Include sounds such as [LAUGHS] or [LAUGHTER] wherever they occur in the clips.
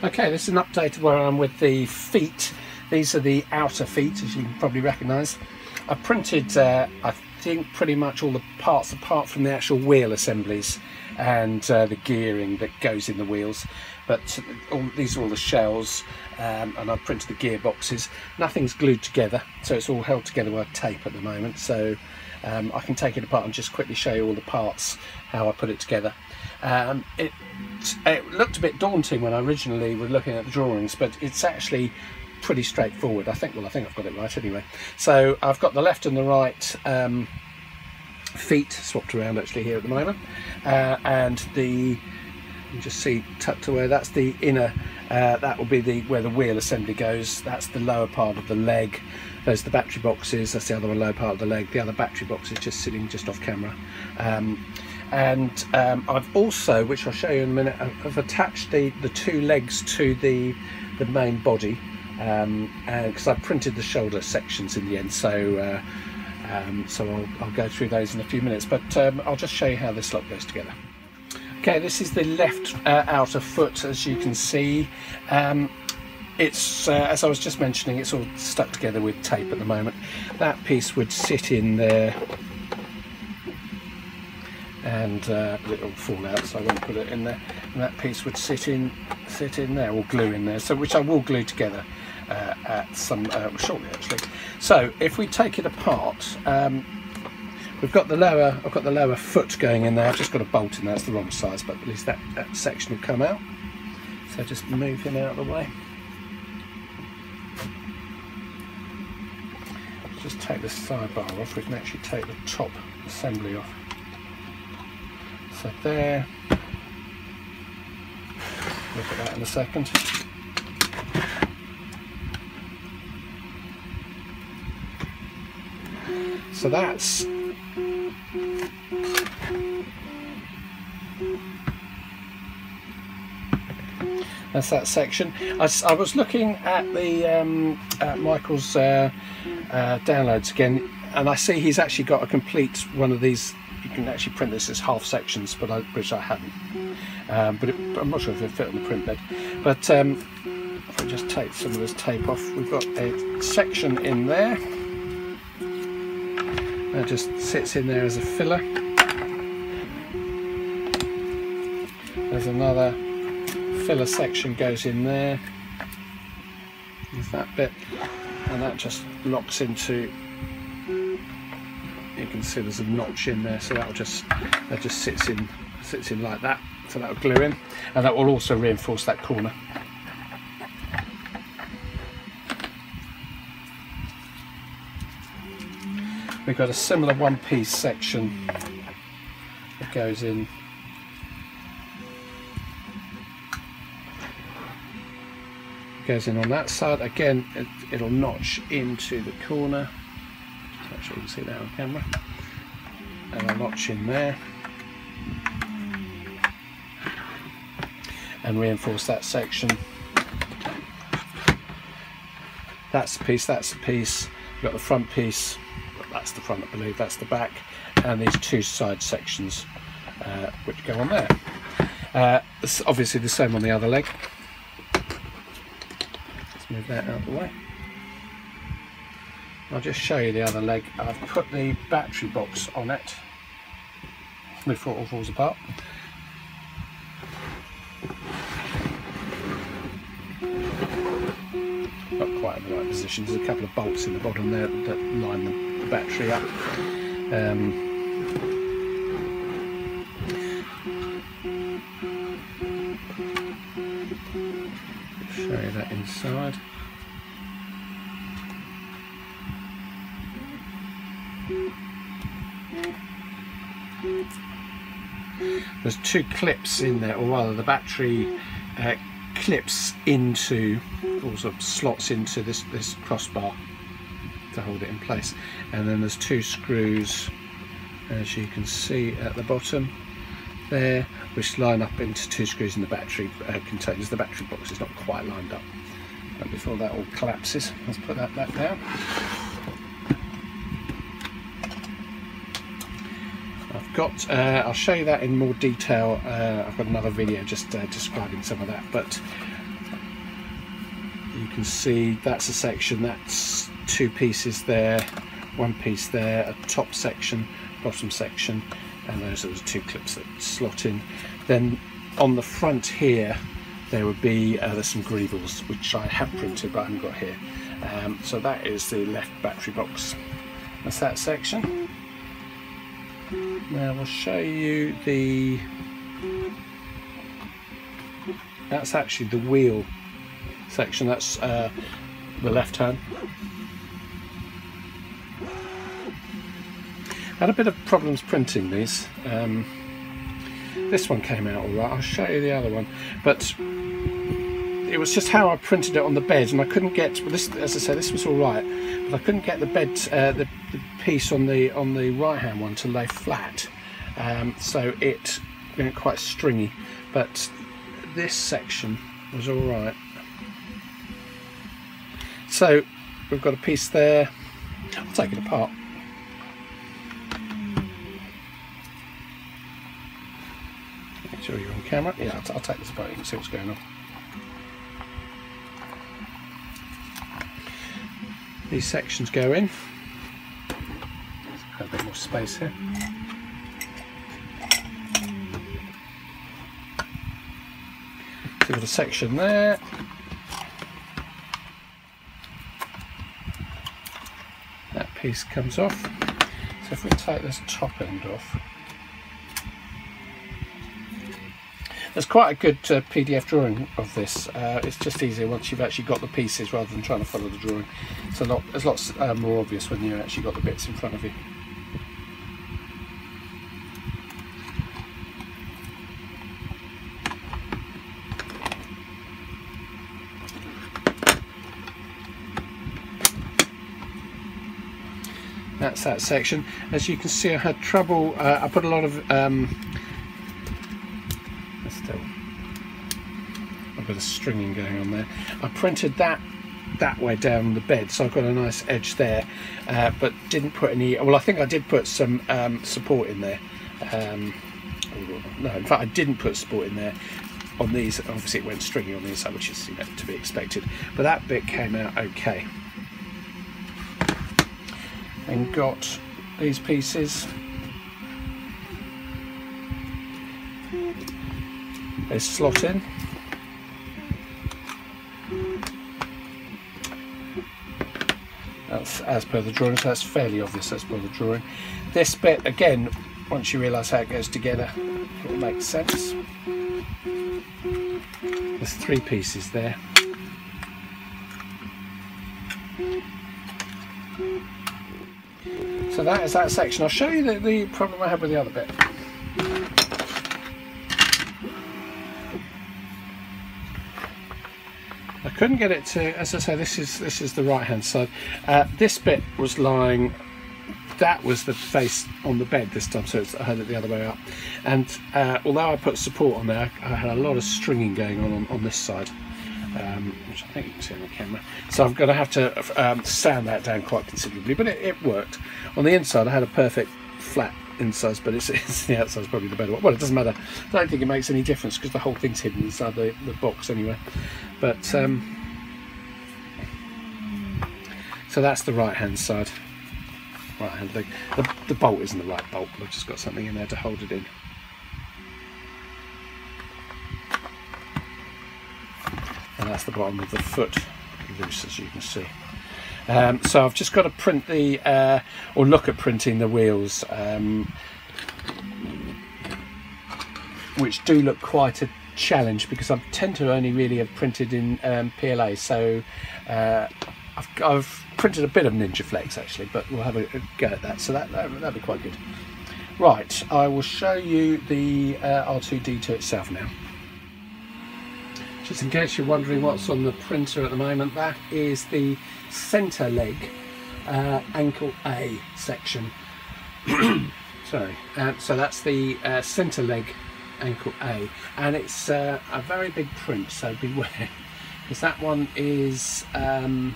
Okay, this is an update of where I'm with the feet. These are the outer feet, as you can probably recognise. I printed, uh, I think, pretty much all the parts apart from the actual wheel assemblies and uh, the gearing that goes in the wheels. But all, these are all the shells, um, and I've printed the gearboxes. Nothing's glued together, so it's all held together by tape at the moment. So um, I can take it apart and just quickly show you all the parts, how I put it together. Um, it, it looked a bit daunting when I originally was looking at the drawings, but it's actually pretty straightforward. I think, well, I think I've got it right anyway. So I've got the left and the right um, feet swapped around actually here at the moment, uh, and the just see tucked away. That's the inner. Uh, that will be the where the wheel assembly goes. That's the lower part of the leg. There's the battery boxes. That's the other one, lower part of the leg. The other battery box is just sitting just off camera. Um, and um, I've also, which I'll show you in a minute, I've attached the, the two legs to the, the main body because um, I've printed the shoulder sections in the end so uh, um, so I'll, I'll, go through those in a few minutes. But um, I'll just show you how this lot goes together. Okay this is the left uh, outer foot as you can see. Um, it's uh, as I was just mentioning it's all stuck together with tape at the moment. That piece would sit in there and uh, it will fall out so I won't put it in there. And that piece would sit in sit in there or glue in there so which I will glue together uh, at some uh, shortly actually. So if we take it apart um, we've got the lower I've got the lower foot going in there. I've just got a bolt in there it's the wrong size but at least that, that section will come out. So just move him out of the way. Just take the sidebar off. We can actually take the top assembly off so there, look at that in a second. So that's that's that section. I, I was looking at the um, at Michael's uh, uh, downloads again, and I see he's actually got a complete one of these can actually print this as half sections, but I, which I hadn't. Um, but it, I'm not sure if it fit on the print bed. But um, if I just take some of this tape off, we've got a section in there. That just sits in there as a filler. There's another filler section goes in there. There's that bit, and that just locks into you can see there's a notch in there so that'll just that just sits in sits in like that so that'll glue in and that will also reinforce that corner. We've got a similar one piece section that goes in. Goes in on that side. Again it, it'll notch into the corner make sure you can see that on camera. And a notch in there. And reinforce that section. That's the piece that's the piece. You've got the front piece. That's the front I believe that's the back. And these two side sections uh, which go on there. Uh, obviously the same on the other leg. Let's move that out of the way I'll just show you the other leg. I've put the battery box on it before it all falls apart. Not quite in the right position. There's a couple of bolts in the bottom there that line the, battery up. Um, show you that inside. There's two clips in there, or rather the battery uh, clips into, or sort of slots into this, this crossbar to hold it in place. And then there's two screws, as you can see at the bottom there, which line up into two screws in the battery uh, containers. The battery box is not quite lined up. But before that all collapses, let's put that back down. Got, uh, I'll show you that in more detail. Uh, I've got another video just uh, describing some of that, but you can see that's a section, that's two pieces there, one piece there, a top section, bottom section, and those are the two clips that slot in. Then on the front here, there would be uh, there's some greebles which I have printed but I haven't got here. Um, so that is the left battery box. That's that section. Now we'll show you the. That's actually the wheel section. That's uh, the left hand. Had a bit of problems printing these. Um, this one came out all right. I'll show you the other one, but it was just how I printed it on the bed, and I couldn't get. This, as I said, this was all right, but I couldn't get the bed, uh, the, the, piece on the on the right hand one to lay flat, um, so it went quite stringy. But this section was all right. So we've got a piece there. I'll take it apart. Make sure you're on camera. Yeah, I'll, I'll take this apart. You can see what's going on. These sections go in. a bit more space here. So we've got a section there. That piece comes off. So if we take this top end off, There's quite a good uh, PDF drawing of this. Uh, it's just easier once you've actually got the pieces rather than trying to follow the drawing. It's a lot, it's lots uh, more obvious when you've actually got the bits in front of you. That's that section. As you can see, I had trouble. Uh, I put a lot of um, bit of stringing going on there. I printed that that way down the bed so I've got a nice edge there uh, but didn't put any well I think I did put some um, support in there. Um, no in fact I didn't put support in there. On these obviously it went stringy on the inside which is you know, to be expected. But that bit came out okay. And got these pieces they slot in That's as per the drawing, so that's fairly obvious as per the drawing. This bit, again, once you realise how it goes together, it makes sense. There's three pieces there. So that is that section. I'll show you the, the problem I had with the other bit. Couldn't get it to as I say this is this is the right hand side. Uh, this bit was lying that was the face on the bed this time so I had it the other way up. And uh, although I put support on there I had a lot of stringing going on on, on this side um, which I think you can see on the camera. So I'm going to have to um, sand that down quite considerably but it, it worked. On the inside I had a perfect flat insides, but it's, [LAUGHS] it's the outside's probably the better one. Well, it doesn't matter. I don't think it makes any difference because the whole thing's hidden inside the, the box anyway. But um, so that's the right hand side. Right hand thing. The, the bolt isn't the right bolt, I've just got something in there to hold it in. And that's the bottom of the foot loose as you can see. Um, so I've just got to print the, uh, or look at printing the wheels, um, which do look quite a challenge because I tend to only really have printed in um, PLA. So uh, I've, I've, printed a bit of Ninja Flex actually, but we'll have a, a go at that. So that, that, that'll be quite good. Right, I will show you the uh, R2D2 itself now. Just in case you're wondering what's on the printer at the moment, that is the centre leg uh, ankle A section. [CLEARS THROAT] Sorry, uh, so that's the uh, centre leg ankle A, and it's uh, a very big print, so beware, [LAUGHS] because that one is. Um,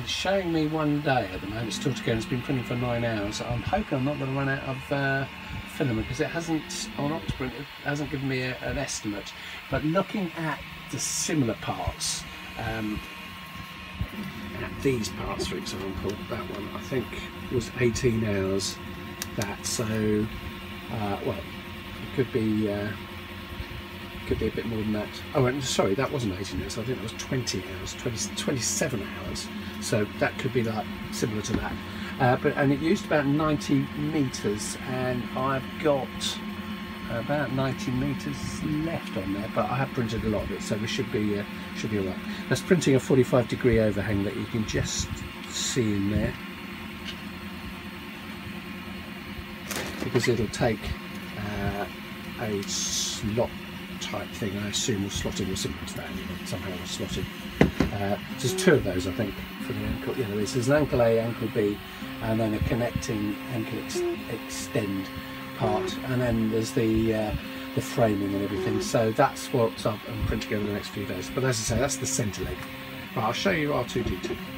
it's showing me one day at the moment, it's still to go, it's been printing for nine hours. I'm hoping I'm not going to run out of uh, filament because it hasn't, on Octoprint, it hasn't given me a, an estimate. But looking at the similar parts. Um, these parts, for example, that one I think was 18 hours. That so, uh, well, it could be uh, could be a bit more than that. Oh, and sorry, that wasn't 18 hours. I think that was 20 hours, 20, 27 hours. So that could be like similar to that. Uh, but and it used about 90 meters, and I've got about 90 meters left on there. But I have printed a lot of it, so we should be uh, should be alright. That's printing a 45 degree overhang that you can just see in there. Because it'll take uh, a slot type thing, I assume, or slotting or similar to that, anyway, somehow or slotting. Uh, there's two of those, I think, for the ankle. You know, there's an ankle A, ankle B, and then a connecting ankle ex extend part, and then there's the uh, the framing and everything. So that's what I'm printing over the next few days. But as I say, that's the centre leg. Right, I'll show you R2D2.